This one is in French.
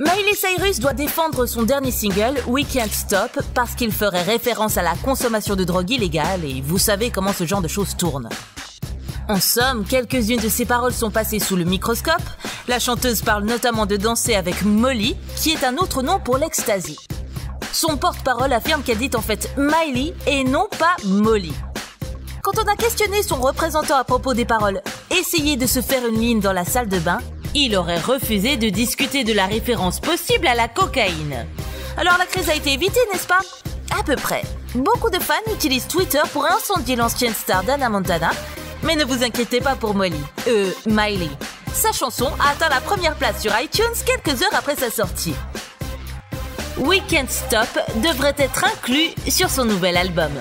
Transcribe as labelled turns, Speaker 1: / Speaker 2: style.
Speaker 1: Miley Cyrus doit défendre son dernier single, We Can't Stop, parce qu'il ferait référence à la consommation de drogue illégale et vous savez comment ce genre de choses tourne. En somme, quelques-unes de ses paroles sont passées sous le microscope. La chanteuse parle notamment de danser avec Molly, qui est un autre nom pour l'ecstasy. Son porte-parole affirme qu'elle dit en fait Miley et non pas Molly. Quand on a questionné son représentant à propos des paroles Essayez de se faire une ligne dans la salle de bain, il aurait refusé de discuter de la référence possible à la cocaïne. Alors la crise a été évitée, n'est-ce pas? À peu près. Beaucoup de fans utilisent Twitter pour incendier l'ancienne star d'Anna Montana, mais ne vous inquiétez pas pour Molly, euh, Miley. Sa chanson a atteint la première place sur iTunes quelques heures après sa sortie. Weekend Stop devrait être inclus sur son nouvel album.